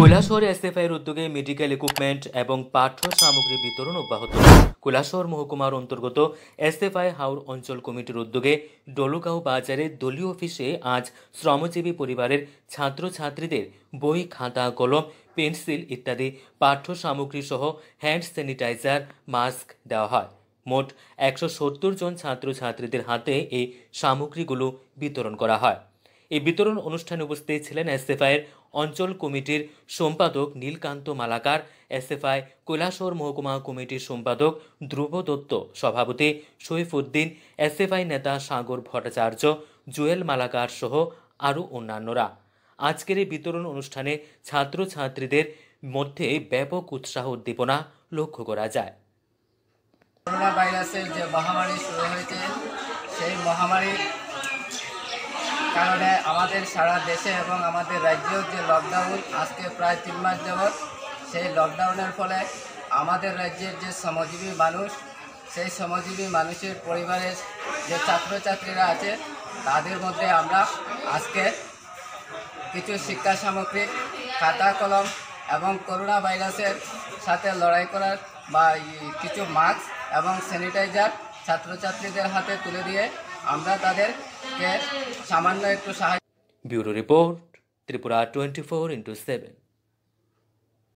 কৈলাসহর এসএফআইয়ের উদ্যোগে medical equipment এবং পাঠ্য সামগ্রী বিতরণ অব্যাহত। কৈলাসহর মহকুমার অন্তর্গত এসএফআই হাওর অঞ্চল কমিটির উদ্যোগে ডলুগাঁও বাজারে দলীয় অফিসে আজ শ্রমজীবী পরিবারের ছাত্রছাত্রীদের বই, খাতা, কলম, পেন্সিল ইত্যাদি পাঠ্য সামগ্রী সহ হ্যান্ড স্যানিটাইজার, মাস্ক দেওয়া হয়। মোট একশো সত্তর জন ছাত্রছাত্রীদের হাতে এই সামগ্রীগুলো বিতরণ করা হয়। এই বিতরণ অনুষ্ঠানে উপস্থিত ছিলেন এসএফআইয়ের অঞ্চল কমিটির সম্পাদক নীলকান্ত মালাকার, এসএফআই, কৈলাসর মহকুমা কমিটির সম্পাদক ধ্রুব দত্ত, সভাপতি শৈফুদ্দিন এসএফআই নেতা সাগর ভট্টাচার্য, জুয়েল মালাকার সহ আরও অন্যান্যরা। আজকের এই বিতরণ অনুষ্ঠানে ছাত্রছাত্রীদের মধ্যে ব্যাপক উৎসাহ উদ্দীপনা লক্ষ্য করা যায়। করোনা ভাইরাসের যে মহামারী শুরু হয়েছে, সেই মহামারীর কারণে আমাদের সারা দেশে এবং আমাদের রাজ্যেও যে লকডাউন আজকে প্রায় তিন মাস যাবৎ সেই লকডাউনের ফলে আমাদের রাজ্যের যে শ্রমজীবী মানুষ, সেই শ্রমজীবী মানুষের পরিবারের যে ছাত্রছাত্রীরা আছে, তাদের মধ্যে আমরা আজকে কিছু শিক্ষা সামগ্রী, খাতা কলম এবং করোনা ভাইরাসের সাথে লড়াই করার বা কিছু মাস্ক এবং স্যানিটাইজার ছাত্রছাত্রীদের হাতে তুলে দিয়ে আমরা তাদেরকে সামান্য একটু সাহায্য bureau report Tripura twenty four into seven.